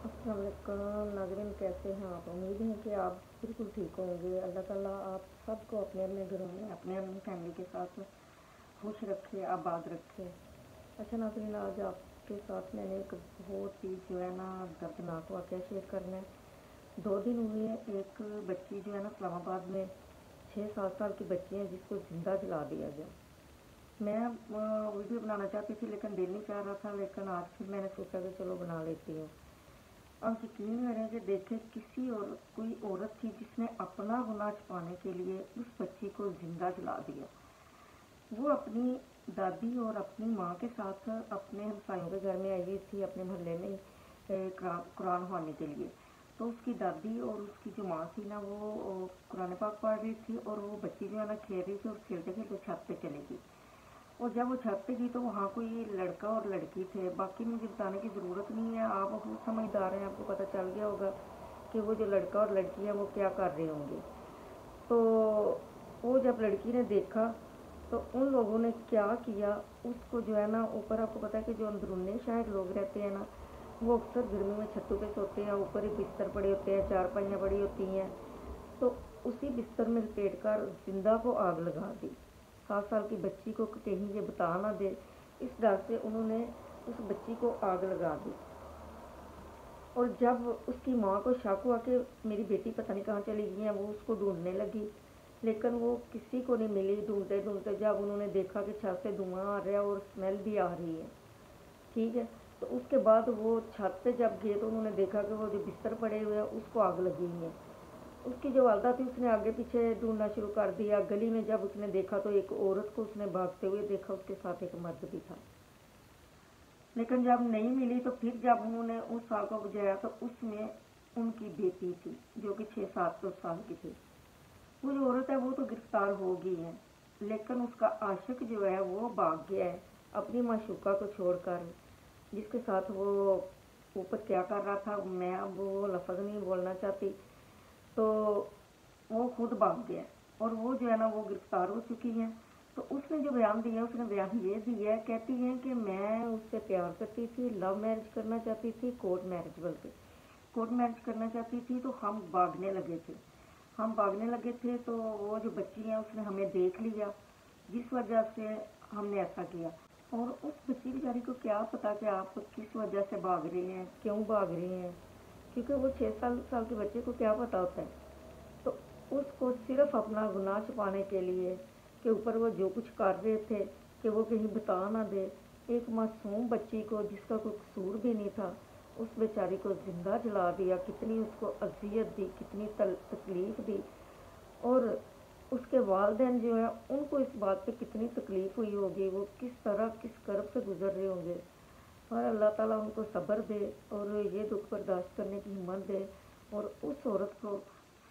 अस्सलाम नाजरीन कैसे हैं आप? उम्मीद है कि आप बिल्कुल ठीक होंगे। अल्लाह ताला आप सबको अपने अपने घरों में, अपने अपनी फैमिली के साथ खुश रखे, आबाद रखे। अच्छा नाजरीन आज आपके साथ मैंने एक बहुत ही जो है ना, दर्दनाक वाक़ शेयर करना है। दो दिन हुए एक बच्ची जो है ना, इस्लामाबाद में छः सात साल की बच्ची है, जिसको ज़िंदा जला दिया गया। मैं वीडियो बनाना चाहती थी, लेकिन दिल नहीं चाह रहा था, लेकिन आज फिर मैंने सोचा कि चलो बना लेती हूँ। अब यकीन करें कि देखे, किसी और, कोई औरत थी जिसने अपना गुनाह छुपाने के लिए उस बच्ची को ज़िंदा जला दिया। वो अपनी दादी और अपनी माँ के साथ अपने हमसायों के घर में आई हुई थी, अपने मोहल्ले में कुरान खाने के लिए। तो उसकी दादी और उसकी जो माँ थी ना, वो कुरान पाक पढ़ रही थी और वो बच्ची जो है ना खेल रही थी और खेलते खेलते छत पे चलेगी और जब वो छत पे गई तो वहाँ कोई लड़का और लड़की थे। बाकी मुझे बताने की ज़रूरत नहीं है। आप बहुत समझदार हैं, आपको पता चल गया होगा कि वो जो लड़का और लड़की है, वो क्या कर रहे होंगे। तो वो जब लड़की ने देखा तो उन लोगों ने क्या किया? उसको जो है ना, ऊपर आपको पता है कि जो अंदरूनी शायद लोग रहते हैं ना, वो अक्सर गर्मी में छतों पे सोते हैं, ऊपर ही बिस्तर पड़े होते हैं, चार पाइयाँ पड़ी होती हैं। तो उसी बिस्तर में लपेट कर ज़िंदा को आग लगा दी। सात साल की बच्ची को कहीं ये बता ना दे। इस डर से उन्होंने उस बच्ची को आग लगा दी। और जब उसकी माँ को शक हुआ कि मेरी बेटी पता नहीं कहाँ चली गई है, वो उसको ढूँढने लगी। लेकिन वो किसी को नहीं मिली ढूंढते ढूंढते जब उन्होंने देखा कि छत से धुआँ आ रहा है और स्मेल भी आ रही है, ठीक है तो उसके बाद वो छत पे जब गए तो उन्होंने देखा कि वो जो बिस्तर पड़े हुए हैं, उसको आग लगी हुई है। उसकी जो वालदा थी, उसने आगे पीछे ढूंढना शुरू कर दिया। गली में जब उसने देखा तो एक औरत को उसने भागते हुए देखा, उसके साथ एक मर्द भी था। लेकिन जब नहीं मिली तो फिर जब उन्होंने उस साल को बुझाया तो उसमें उनकी बेटी थी, जो कि छः सात सौ साल की थी। वो जो औरत है, वो तो गिरफ़्तार हो गई है, लेकिन उसका आशिक जो है, वो भाग गया है, अपनी माशुका को छोड़कर, जिसके साथ वो ऊपर क्या कर रहा था, मैं अब वो लफज नहीं बोलना चाहती। तो वो खुद भाग गया और वो जो है ना वो गिरफ़्तार हो चुकी है। तो उसने जो बयान दिया उसने बयान ये दिया कहती है कि मैं उससे प्यार करती थी, लव मैरिज करना चाहती थी, कोर्ट मैरिज बल्कि कोर्ट मैरिज करना चाहती थी तो हम भागने लगे थे। हम भागने लगे थे तो वो जो बच्ची है, उसने हमें देख लिया, जिस वजह से हमने ऐसा किया। और उस बच्ची बेचारी को क्या पता कि आप किस वजह से भाग रहे हैं, क्यों भाग रहे हैं? क्योंकि वो छः साल साल के बच्चे को क्या पता होता है। तो उसको सिर्फ़ अपना गुनाह छुपाने के लिए के ऊपर वो जो कुछ कर रहे थे, कि वो कहीं बता ना दे। एक मासूम बच्ची को जिसका कोई कसूर भी नहीं था, उस बेचारी को ज़िंदा जला दिया, कितनी उसको अजियत दी, कितनी तकलीफ़ दी। और उसके वालदेन जो है, उनको इस बात पे कितनी तकलीफ़ हुई होगी, वो किस तरह, किस कर्ब से गुजर रहे होंगे। और अल्लाह ताला उनको सब्र दे और ये दुख बर्दाश्त करने की हिम्मत दे और उस औरत को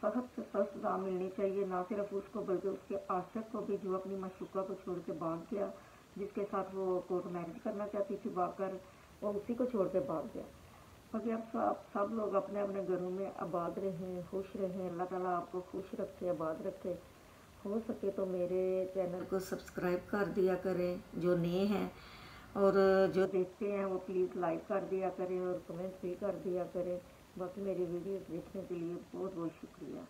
सख्त से सख्त सजा मिलनी चाहिए, ना सिर्फ़ उसको, बल्कि उसके आशक को भी, जो अपनी मशुका को छोड़ के भाग गया, जिसके साथ वो कोर्ट मैरिज करना चाहती थी भाग कर वो उसी को छोड़ के भाग गया। बाकी अब सब सब लोग अपने अपने घरों में आबाद रहें, खुश रहें, अल्लाह ताला आपको खुश रखे, आबाद रखे। हो सके तो मेरे चैनल को सब्सक्राइब कर दिया करें, जो नए हैं। और जो देखते हैं वो प्लीज़ लाइक कर दिया करें और कमेंट भी कर दिया करें। बाकी मेरी वीडियो देखने के लिए बहुत बहुत शुक्रिया।